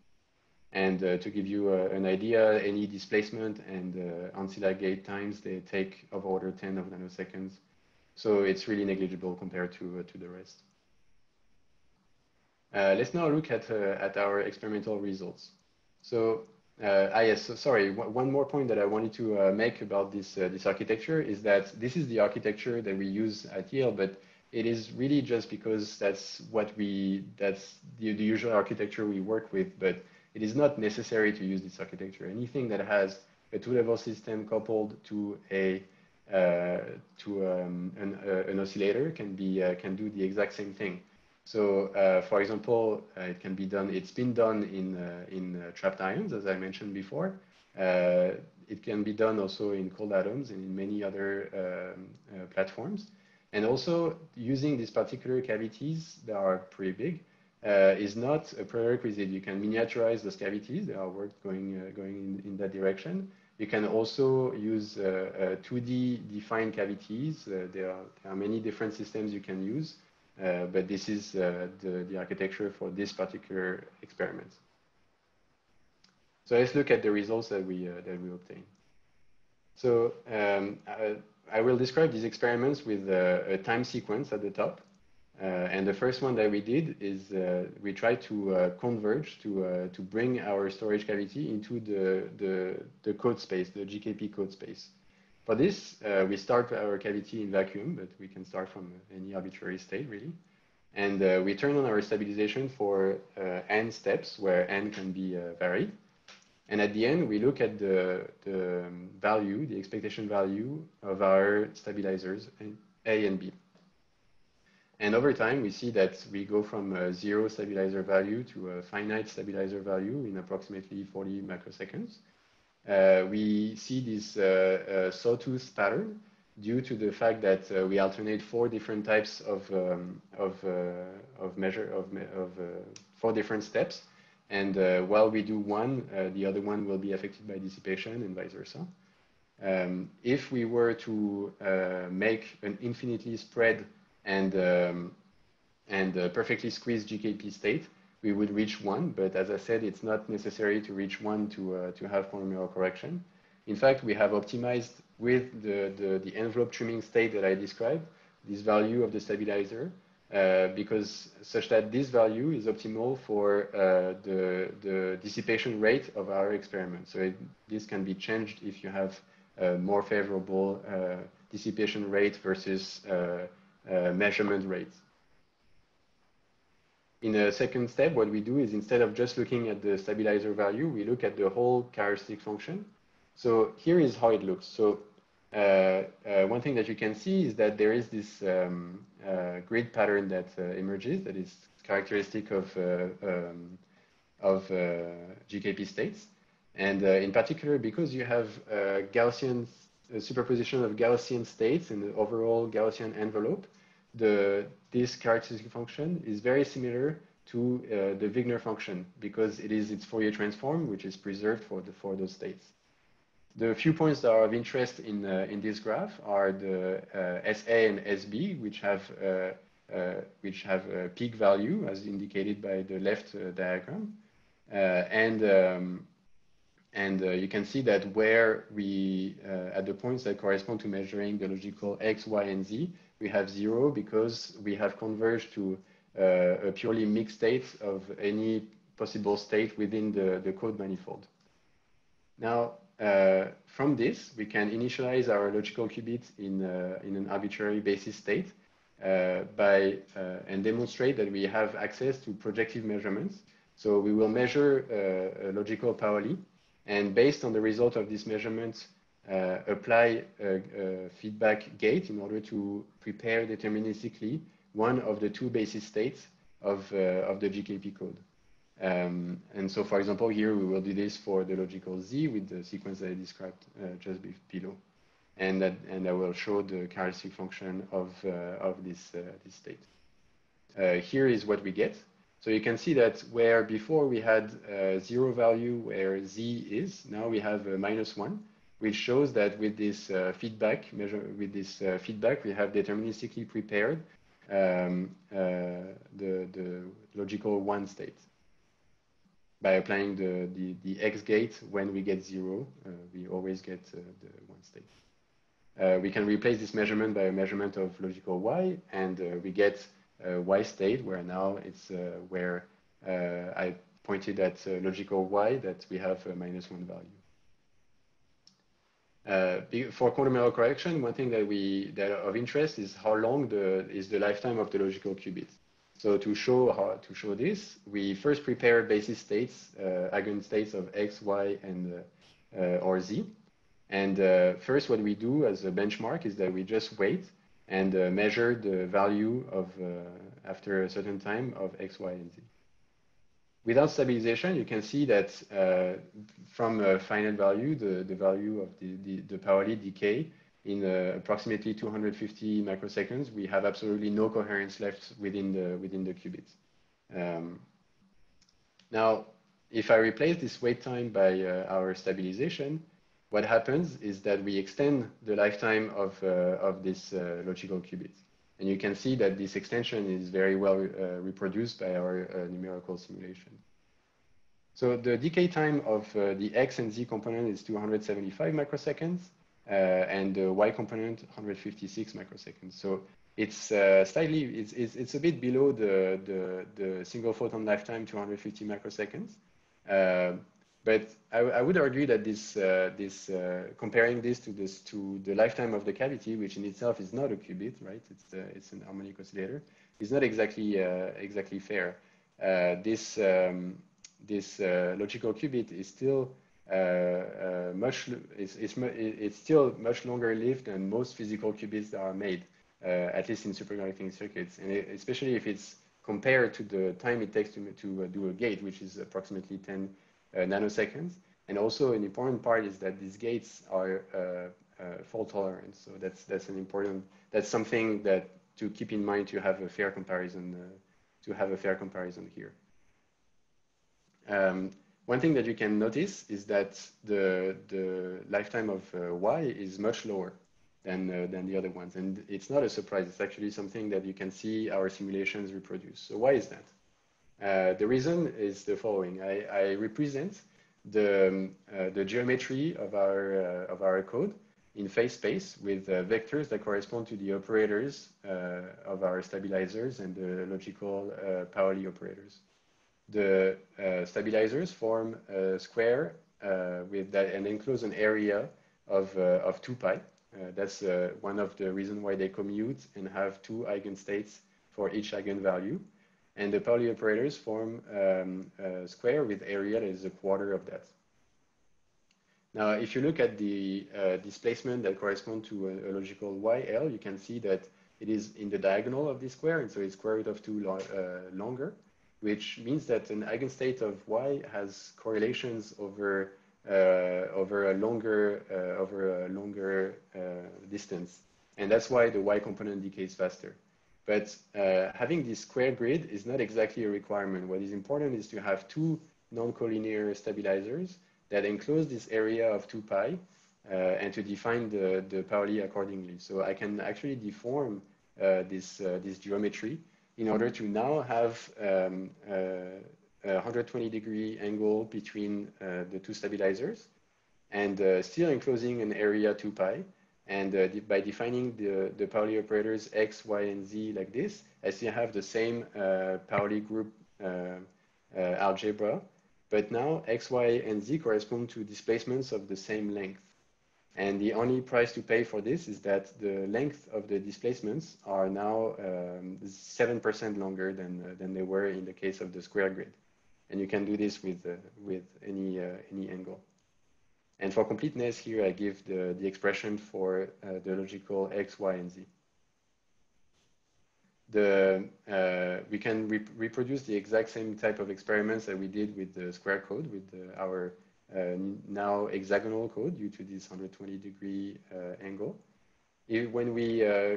And uh, to give you uh, an idea, any displacement and uh, ancilla gate times, they take of order 10 of nanoseconds. So it's really negligible compared to, to the rest. let's now look at, at our experimental results. So uh, ah, yes, so sorry, one more point that I wanted to uh, make about this, uh, this architecture is that this is the architecture that we use at Yale, but it is really just because that's what we, that's the, the usual architecture we work with, but it is not necessary to use this architecture. Anything that has a two-level system coupled to a uh, to um, an, uh, an, oscillator can be uh, can do the exact same thing. So, for example, it can be done. It's been done in in trapped ions, as I mentioned before. it can be done also in cold atoms and in many other um, platforms. And also using these particular cavities that are pretty big uh, is not a prerequisite. You can miniaturize those cavities. There are work going, uh, going in, in, that direction. You can also use uh, 2D uh, defined cavities. Uh, there, are, there are many different systems you can use, uh, but this is the, the architecture for this particular experiment. So let's look at the results that we, that we obtained. So um, I will describe these experiments with a time sequence at the top. Uh, and the first one that we did is uh, we tried to uh, converge to, uh, to bring our storage cavity into the, the, the, code space, the GKP code space. For this, uh, we start our cavity in vacuum, but we can start from any arbitrary state, really. And uh, we turn on our stabilization for n steps, where n can be varied. And at the end, we look at the, the value, the expectation value of our stabilizers, A and B. And over time, we see that we go from a zero stabilizer value to a finite stabilizer value in approximately 40 microseconds. Uh, we see this uh, uh, sawtooth pattern due to the fact that uh, we alternate four different types of, um, of, uh, of measure of, of uh, four different steps and uh, while we do one, uh, the other one will be affected by dissipation and vice versa. Um, if we were to uh, make an infinitely spread and, um, and perfectly squeezed GKP state, we would reach one. But as I said, it's not necessary to reach one to, to have error correction. In fact, we have optimized with the, the, the envelope trimming state that I described, this value of the stabilizer, uh, because such that this value is optimal for uh, the, the dissipation rate of our experiment. So it, this can be changed if you have a more favorable uh, dissipation rate versus uh, uh, measurement rate. In a second step, what we do is instead of just looking at the stabilizer value, we look at the whole characteristic function. So here is how it looks. So uh, uh, one thing that you can see is that there is this um, uh, grid pattern that emerges that is characteristic of, um, of GKP states. And in particular, because you have Gaussian superposition of Gaussian states in the overall Gaussian envelope, the, this characteristic function is very similar to uh, the Wigner function because it is its Fourier transform, which is preserved for, the, for those states. The few points that are of interest in, uh, in this graph are the uh, SA and SB, which have, uh, uh which have a peak value as indicated by the left uh, diagram. And um, and you can see that where we, at the points that correspond to measuring the logical X, Y, and Z, we have zero because we have converged to a purely mixed state of any possible state within the, the code manifold. Now, uh, from this, we can initialize our logical qubit in, uh, in an arbitrary basis state uh, by, uh, and demonstrate that we have access to projective measurements. So we will measure uh, logical Pauli, and based on the result of this measurement, uh, apply a, a, feedback gate in order to prepare deterministically one of the two basis states of, of the GKP code. Um, and so, for example, here we will do this for the logical Z with the sequence that I described uh, just below. And, that, and I will show the characteristic function of, uh, of this, uh, this state. Uh, here is what we get. So you can see that where before we had uh, zero value where Z is, now we have a minus one, which shows that with this uh, feedback measure, with this feedback, we have deterministically prepared um, the, the logical one state by applying the, the, the X gate when we get zero, uh, we always get uh, the one state. Uh, we can replace this measurement by a measurement of logical Y, and uh, we get Y state, where now it's uh, where uh, I pointed at logical Y that we have a minus one value. Uh, for quantum error correction, one thing that we that of interest is how long the is the lifetime of the logical qubit. So to show how to show this, we first prepare basis states, uh, eigen states of x, y, and uh, or z. And first, what we do as a benchmark is that we just wait and measure the value of after a certain time of x, y, and z. Without stabilization, you can see that uh, from a finite value, the, the value of the, the, the decay in uh, approximately 250 microseconds, we have absolutely no coherence left within the, within the qubit. Um, now, if I replace this wait time by uh, our stabilization, what happens is that we extend the lifetime of, uh, of this uh, logical qubit. And you can see that this extension is very well uh, reproduced by our uh, numerical simulation. So the decay time of uh, the X and Z component is 275 microseconds, uh, and the Y component 156 microseconds. So it's uh, slightly, it's, it's, it's, a bit below the, the, the, single photon lifetime 250 microseconds. Uh, but I, I, would argue that this, this comparing this to this to the lifetime of the cavity, which in itself is not a qubit, right? It's, it's an harmonic oscillator, is not exactly exactly fair. this um, this uh, logical qubit is still uh, uh, much it's still much longer lived than most physical qubits that are made, at least in superconducting circuits, and it, especially if it's compared to the time it takes to, to do a gate, which is approximately 10 nanoseconds. And also an important part is that these gates are uh, fault tolerant. So that's that's an important that's something that to keep in mind to have a fair comparison uh, to have a fair comparison here. Um, one thing that you can notice is that the, the lifetime of uh, Y is much lower than, uh, than the other ones. And it's not a surprise. It's actually something that you can see our simulations reproduce. So why is that? Uh, the reason is the following. I, I represent the, um, uh, the geometry of our, uh, of our code in phase space with uh, vectors that correspond to the operators of our stabilizers and the logical Pauli operators the uh, stabilizers form a square uh, with that and enclose an area of, uh, of 2 pi. that's one of the reasons why they commute and have two eigenstates for each eigenvalue. And the Pauli operators form um, a square with area that is a quarter of that. Now, if you look at the uh, displacement that corresponds to a, a, logical YL, you can see that it is in the diagonal of the square, and so it's square root of 2 lo uh, longer which means that an eigenstate of y has correlations over uh, over a longer uh, over a longer uh, distance, and that's why the y component decays faster. But uh, having this square grid is not exactly a requirement. What is important is to have two non-collinear stabilizers that enclose this area of 2 pi uh, and to define the, the Pauli accordingly. So I can actually deform uh, this, this geometry in order to now have um, uh, a 120 degree angle between uh, the two stabilizers and uh, still enclosing an area 2 pi. And uh, by defining the, the Pauli operators x, y, and z like this, I still have the same uh, Pauli group uh, algebra. But now x, y, and z correspond to displacements of the same length. And the only price to pay for this is that the length of the displacements are now 7% um, longer than, uh, than they were in the case of the square grid. And you can do this with, uh, with any, uh, any angle. And for completeness, here I give the, the expression for uh, the logical x, y, and z. The, uh, we can re reproduce the exact same type of experiments that we did with the square code, with the, our uh, now hexagonal code due to this 120 degree uh, angle. If, when we uh,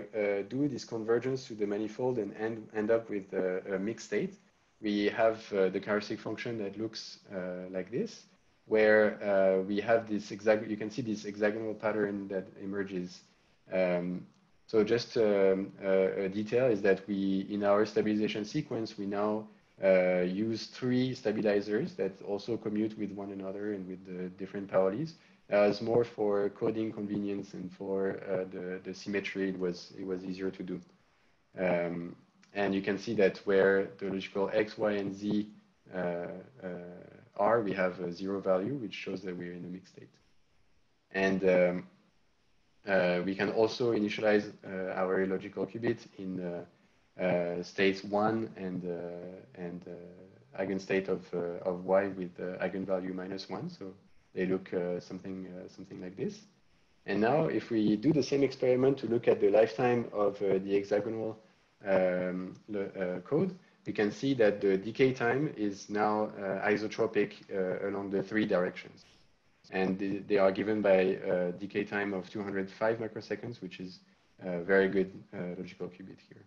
do this convergence to the manifold and end, end up with a, a mixed state, we have the characteristic function that looks like this, where we have this exact, you can see this hexagonal pattern that emerges um, so just um, a detail is that we, in our stabilization sequence, we now uh, use three stabilizers that also commute with one another and with the different Paulis. As more for coding convenience and for uh, the, the symmetry, it was, it was easier to do. Um, and you can see that where the logical x, y, and z uh, uh are, we have a zero value, which shows that we're in a mixed state. And um, uh, we can also initialize uh, our logical qubit in uh, states one and uh, and uh, eigenstate of of y with eigenvalue minus one. So they look uh, something, uh, something like this. And now if we do the same experiment to look at the lifetime of uh, the hexagonal um, code, we can see that the decay time is now isotropic along the three directions. And they, they are given by a decay time of 205 microseconds, which is a very good logical qubit here.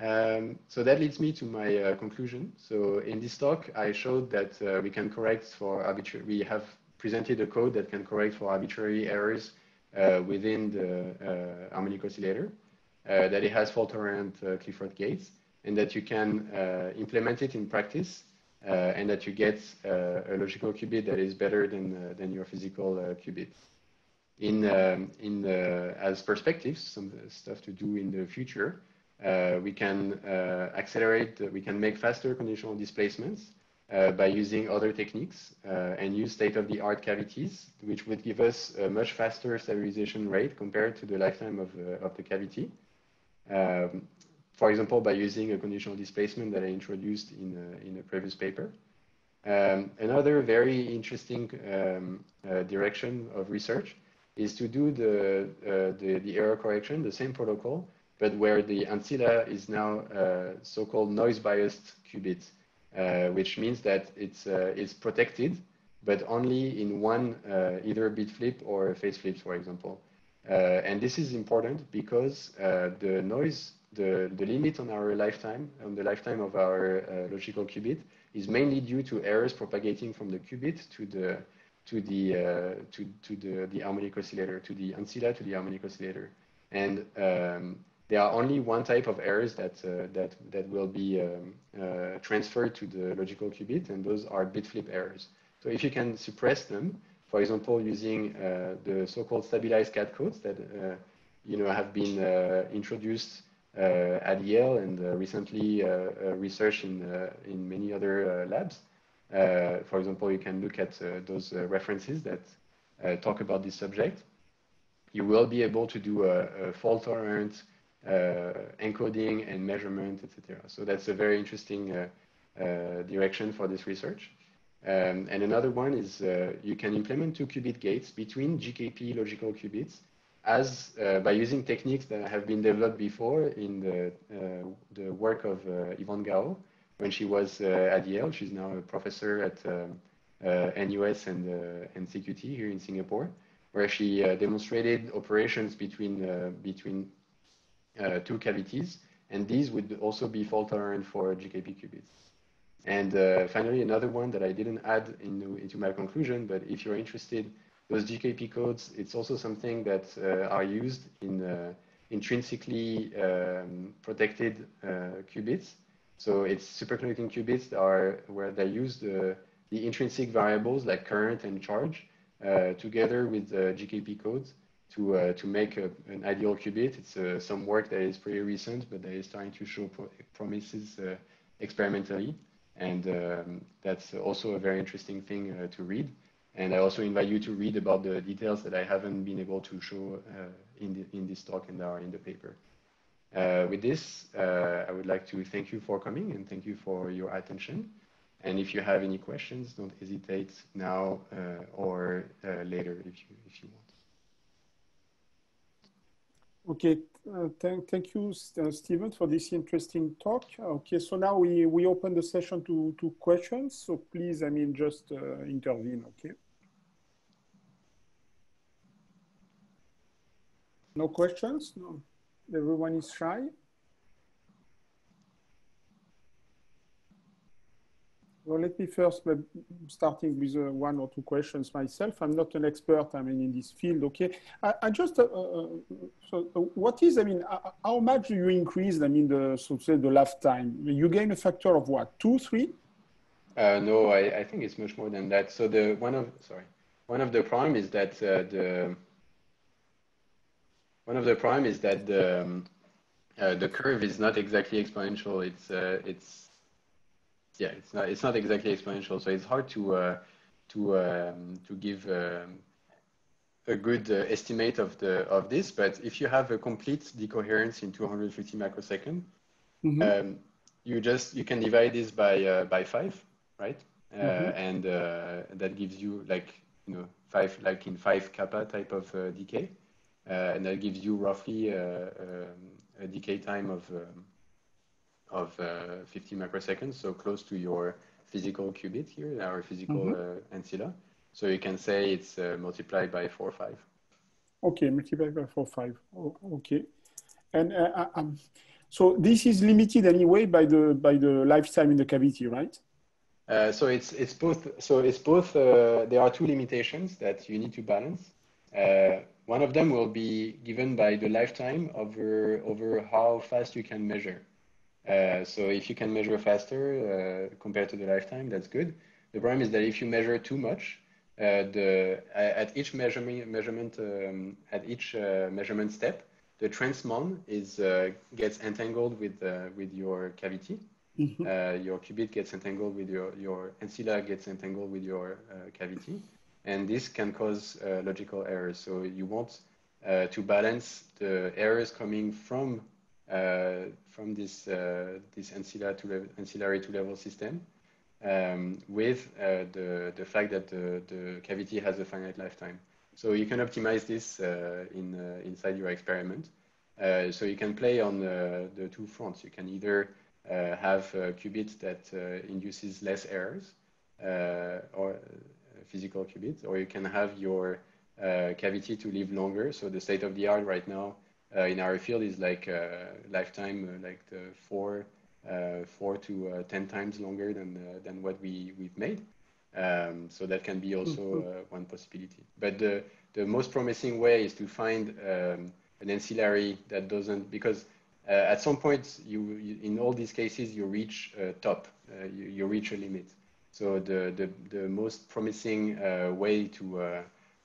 Um, so that leads me to my uh, conclusion. So in this talk, I showed that uh, we can correct for arbitrary, we have presented a code that can correct for arbitrary errors uh, within the uh, harmonic oscillator, uh, that it has fault-tolerant uh, Clifford gates, and that you can implement it in practice, and that you get a logical qubit that is better than, than your physical qubit. In, um, in as perspectives, some stuff to do in the future, uh, we can uh, accelerate, we can make faster conditional displacements uh, by using other techniques and use state-of-the-art cavities, which would give us a much faster stabilization rate compared to the lifetime of, of the cavity. Um, for example, by using a conditional displacement that I introduced in, in a previous paper. Um, another very interesting um, uh, direction of research is to do the, uh, the, the, error correction, the same protocol, but where the ancilla is now uh, so-called noise-biased qubit, uh, which means that it's, uh, it's protected, but only in one uh, either bit flip or phase flips, for example. Uh, and this is important because uh, the noise, the, the limit on our lifetime, on the lifetime of our logical qubit, is mainly due to errors propagating from the qubit to the to the to to the the harmonic oscillator, to the ancilla, to the harmonic oscillator, and um, there are only one type of errors that uh, that that will be um, uh, transferred to the logical qubit, and those are bit flip errors. So if you can suppress them, for example, using uh, the so-called stabilized cat codes that uh, you know have been uh, introduced at Yale and recently researched in in many other labs. for example, you can look at those references that talk about this subject. You will be able to do a, a fault-tolerant uh, encoding and measurement, etc. So that's a very interesting uh, uh, direction for this research. Um, and another one is you can implement two qubit gates between GKP logical qubits as uh, by using techniques that have been developed before in the, uh, the work of uh, Yvonne Gao when she was at Yale. She's now a professor at NUS and, and CQT here in Singapore, where she demonstrated operations between, between uh, two cavities, and these would also be fault tolerant for GKP qubits. And uh, finally, another one that I didn't add into, into my conclusion, but if you're interested, those GKP codes, it's also something that uh, are used in uh, intrinsically um, protected uh, qubits. So it's superconducting qubits that are where they use the, the intrinsic variables like current and charge uh, together with GKP codes to, uh, to make a, an ideal qubit. It's some work that is pretty recent, but that is starting to show pro promises experimentally. And um, that's also a very interesting thing uh, to read. And I also invite you to read about the details that I haven't been able to show uh, in, the, in this talk and are in the paper. Uh, with this, I would like to thank you for coming and thank you for your attention. And if you have any questions, don't hesitate now or later if you, if you want. Okay, uh, thank, thank you, uh, Steven, for this interesting talk. Okay, so now we, we open the session to, to questions. So please, I mean, just uh, intervene, okay? No questions? No. Everyone is shy? Well, let me first, starting with uh, one or two questions myself. I'm not an expert, I mean, in this field, okay? I, I just, uh, uh so uh, what is, I mean, uh, how much do you increase, I mean, the, so say the lifetime? You gain a factor of what, two, three? Uh, no, I, I think it's much more than that. So the, one of, sorry, one of the prime is that the, one of the prime is that the, um, the curve is not exactly exponential. It's, it's, yeah, it's not it's not exactly exponential, so it's hard to uh, to um, to give um, a good uh, estimate of the of this. But if you have a complete decoherence in 250 microsecond, mm -hmm. um, you just you can divide this by uh, by five, right? mm-hmm. and that gives you like you know five like in five kappa type of decay, and that gives you roughly um, a decay time of of 50 microseconds, so close to your physical qubit here, our physical mm-hmm. ancilla. So you can say it's multiplied by four or five. Okay, multiplied by four, five. Oh, okay. And uh, um, so this is limited anyway by the by the lifetime in the cavity, right? Uh, so it's it's both. So it's both. Uh, there are two limitations that you need to balance. Uh, one of them will be given by the lifetime over over how fast you can measure. Uh, so if you can measure faster uh, compared to the lifetime, that's good. The problem is that if you measure too much, uh, the, uh, at each measurement, measurement um, at each uh, measurement step, the transmon is gets entangled with with your cavity. Mm-hmm. your qubit gets entangled with your your ancilla gets entangled with your cavity, and this can cause logical errors. So you want to balance the errors coming from uh, from this uh, this ancillary to level, ancillary level system um, with uh, the, the fact that the, the cavity has a finite lifetime. So you can optimize this uh, in, uh, inside your experiment. Uh, so you can play on the, two fronts. You can either uh, have a qubit that uh, induces less errors or physical qubit, or you can have your cavity to live longer. So the state of the art right now in our field is like lifetime, like the four uh, four to uh, 10 times longer than, uh, than what we, we've made. Um, so that can be also mm-hmm. one possibility. But the, the most promising way is to find um, an ancillary that doesn't, because uh, at some point, you, you, in all these cases, you reach a top, uh, you, you, reach a limit. So the, the, the most promising uh, way to,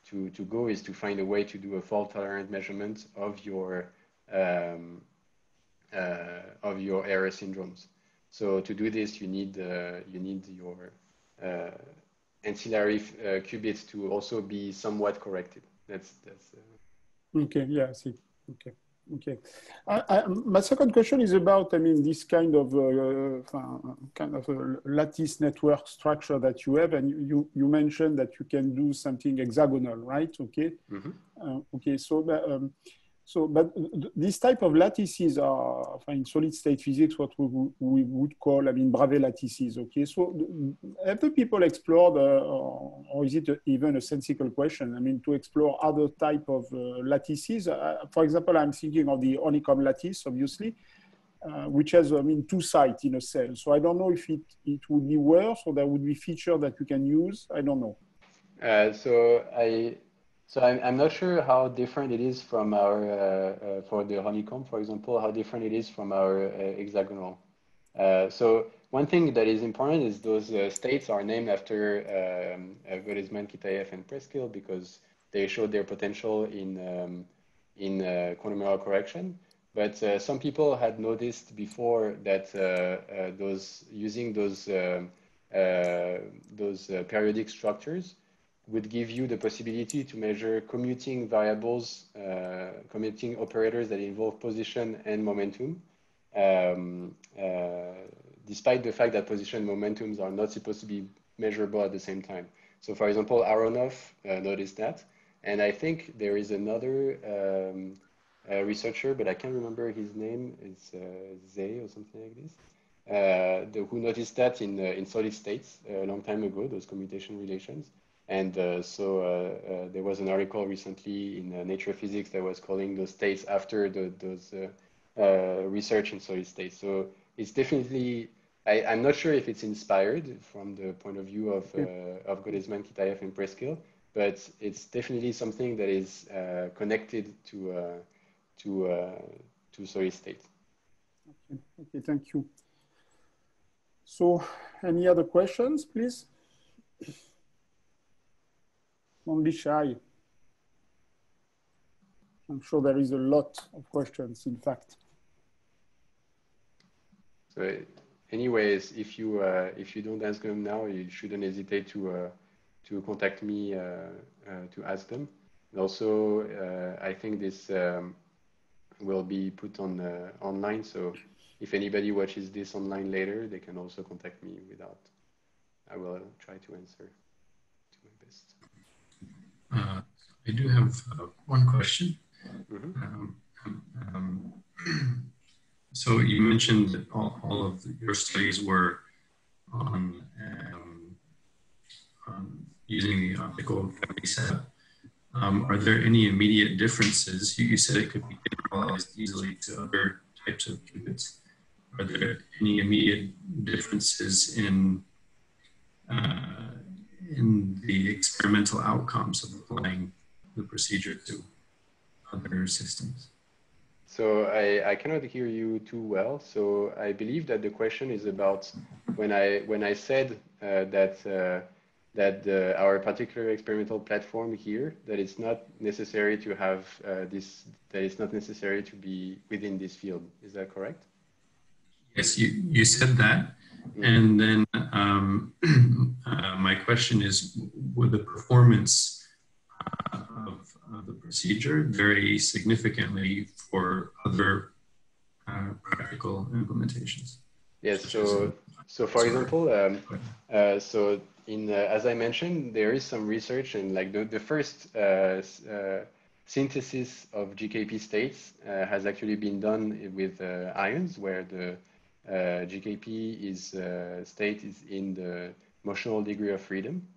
to, to go is to find a way to do a fault tolerant measurement of your um, uh, of your error syndromes. So to do this, you need uh, you need your uh, ancillary qubits to also be somewhat corrected. That's that's. okay. Yeah. I see. Okay. Okay. I, I, my second question is about, I mean, this kind of uh, kind of lattice network structure that you have, and you you mentioned that you can do something hexagonal, right? Okay. Mm -hmm. uh, okay. So um, so, but this type of lattices are in solid state physics, what we, we would call, I mean, Bravais lattices. Okay, so have the people explored, uh, or is it even a sensical question? I mean, to explore other type of uh, lattices. Uh, for example, I'm thinking of the honeycomb lattice, obviously, uh, which has, I mean, two sites in a cell. So I don't know if it, it would be worse or there would be feature that you can use. I don't know. Uh, so I so I'm, I'm not sure how different it is from our, uh, uh, for the honeycomb, for example, how different it is from our uh, hexagonal. Uh, so one thing that is important is those uh, states are named after um, Gottesman, Kitaev, and Preskill because they showed their potential in, um, in uh, quantum error correction. But some people had noticed before that those using those, um, those periodic structures would give you the possibility to measure commuting variables, uh, commuting operators that involve position and momentum, um, uh, despite the fact that position and momentums are not supposed to be measurable at the same time. So for example, Aharonov uh, noticed that. And I think there is another um, researcher, but I can't remember his name. It's uh, Zay or something like this. Uh, the, who noticed that in, uh, in solid states a long time ago, those commutation relations. And uh, so uh, uh, there was an article recently in Nature Physics that was calling those states after the, those research in solid states. So it's definitely I, am not sure if it's inspired from the point of view of, uh, of Gottesman, Kitaev, and Preskill, but it's definitely something that is uh, connected to, uh, to, to solid state. Okay. okay, thank you. So any other questions, please? Be shy. I'm sure there is a lot of questions, in fact. So, anyways, if you uh, if you don't ask them now, you shouldn't hesitate to uh, to contact me uh, uh to ask them. And also, uh, I think this um, will be put on uh, online. So, if anybody watches this online later, they can also contact me without I will try to answer to my best. Uh, I do have uh, one question. Mm -hmm. um, um, so you mentioned that all, all, of your studies were on, um, on using the optical cavity setup. Um, are there any immediate differences? You, you, said it could be generalized easily to other types of qubits. Are there any immediate differences in uh, in the experimental outcomes of applying the procedure to other systems. So I, I cannot hear you too well. So I believe that the question is about when I when I said uh, that uh, that the, our particular experimental platform here that it's not necessary to have uh, this that it's not necessary to be within this field. Is that correct? Yes, you you said that. And then um, uh, my question is: Would the performance of, of the procedure vary significantly for other uh, practical implementations. Yes, so, so for example, um, uh, so in, uh, as I mentioned, there is some research and like the, the first uh, uh, synthesis of GKP states uh, has actually been done with ions where the GKP is state is in the motional degree of freedom.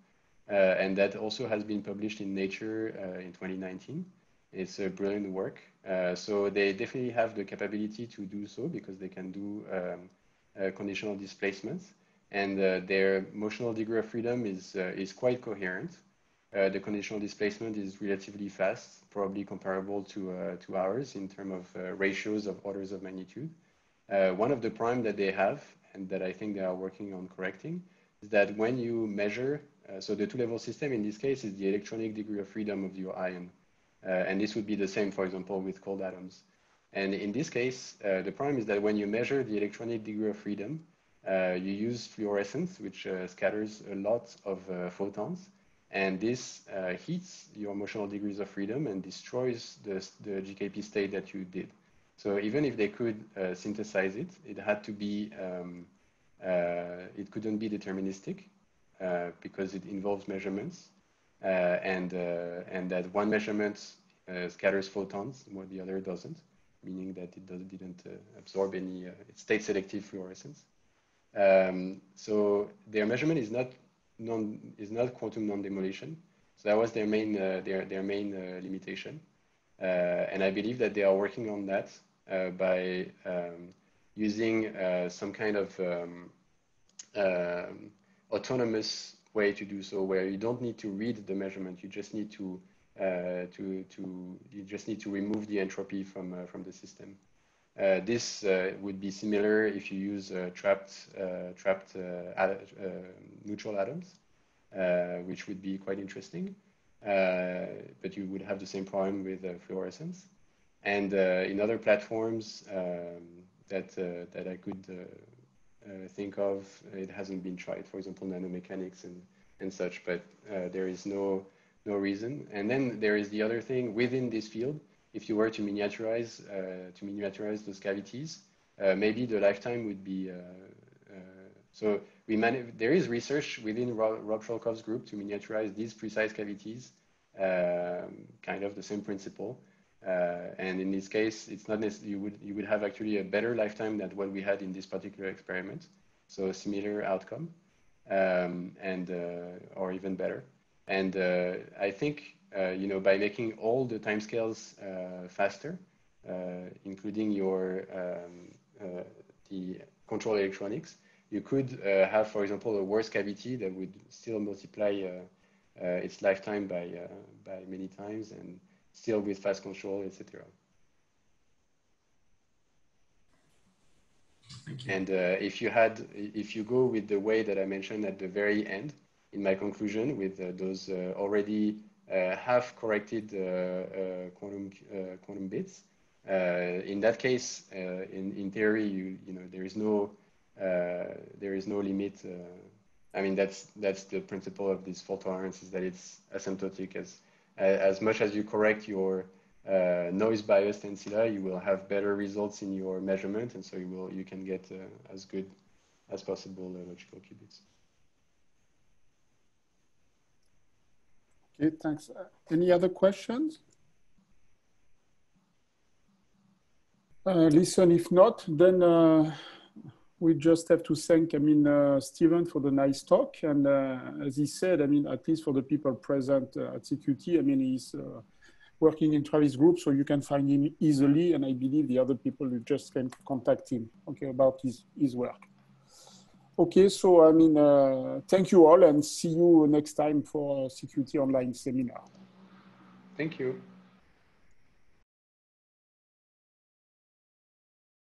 Uh, and that also has been published in Nature uh, in 2019. It's a brilliant work. Uh, so they definitely have the capability to do so because they can do um, conditional displacements. And their motional degree of freedom is, is quite coherent. Uh, the conditional displacement is relatively fast, probably comparable to, uh, to ours in terms of uh, ratios of orders of magnitude. One of the prime that they have, and that I think they are working on correcting, is that when you measure uh, so the two-level system in this case is the electronic degree of freedom of your ion. Uh, and this would be the same, for example, with cold atoms. And in this case, uh, the problem is that when you measure the electronic degree of freedom, uh, you use fluorescence, which uh, scatters a lot of uh, photons. And this heats your motional degrees of freedom and destroys the, the GKP state that you did. So even if they could synthesize it, it had to be, um, it couldn't be deterministic. Uh, because it involves measurements, uh, and uh, and that one measurement scatters photons while the other doesn't, meaning that it does, didn't absorb any. state selective fluorescence. Um, so their measurement is not non is not quantum non-demolition. So that was their main their their main limitation. Uh, and I believe that they are working on that uh, by um, using uh, some kind of um, um autonomous way to do so, where you don't need to read the measurement, you just need to uh, to to you just need to remove the entropy from uh, from the system. Uh, this would be similar if you use trapped trapped ad neutral atoms, which would be quite interesting. But you would have the same problem with fluorescence. And in other platforms um, that that I could uh, think of. It hasn't been tried, for example, nanomechanics and, and such, but uh, there is no, no reason. And then there is the other thing within this field, if you were to miniaturize, uh, to miniaturize those cavities, maybe the lifetime would be, so we there is research within Rob, Schoelkopf's group to miniaturize these precise cavities, um, kind of the same principle. Uh, and in this case, it's not you would, you would have actually a better lifetime than what we had in this particular experiment. So a similar outcome, um, and, uh, or even better. And uh, I think, uh, you know, by making all the timescales uh, faster, uh, including your, um, the control electronics, you could have, for example, a worse cavity that would still multiply its lifetime by, by many times and still with fast control, etc. And uh, if you had, if you go with the way that I mentioned at the very end, in my conclusion, with uh, those uh, already uh, half corrected uh, uh, quantum quantum bits, in that case, in in theory, you you know there is no there is no limit. I mean that's that's the principle of this fault tolerance is that it's asymptotic as as much as you correct your uh, noise biased ancilla, you will have better results in your measurement, and so you will you can get uh, as good as possible uh, logical qubits. Okay, thanks. Any other questions? Uh, listen, if not, then uh, we just have to thank, I mean, uh, Steven for the nice talk. And uh, as he said, I mean, at least for the people present uh, at CQT, I mean, he's uh, working in Travis Group, so you can find him easily. And I believe the other people you just can contact him, okay, about his, his work. Okay, so I mean, uh, thank you all and see you next time for CQT online seminar. Thank you.